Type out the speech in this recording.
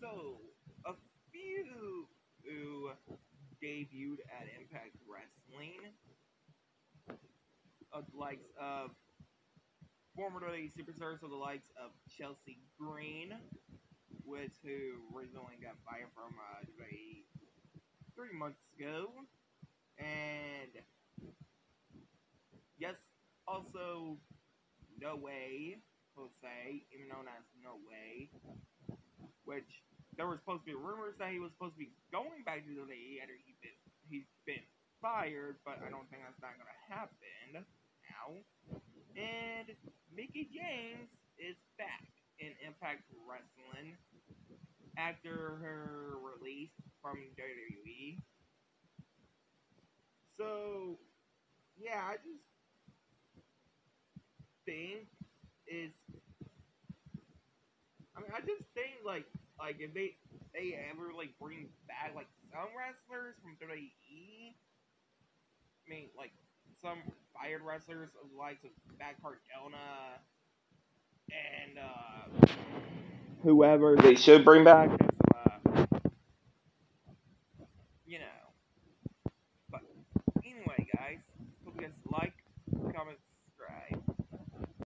So, a few who debuted at Impact Wrestling, of the likes of former WWE superstars, of the likes of Chelsea Green, which who recently got fired from uh, WWE three months ago, and yes, also No Way Jose, even known as No Way, there was supposed to be rumors that he was supposed to be going back to WWE after he been he's been fired, but I don't think that's not gonna happen now. And Mickie James is back in Impact Wrestling after her release from WWE. So yeah, I just think it's I mean I just think like like if they they ever like bring back like some wrestlers from WWE, I mean like some fired wrestlers of the likes of Matt Cardona and uh, whoever they should bring back. Uh, you know. But anyway, guys, hope you guys like,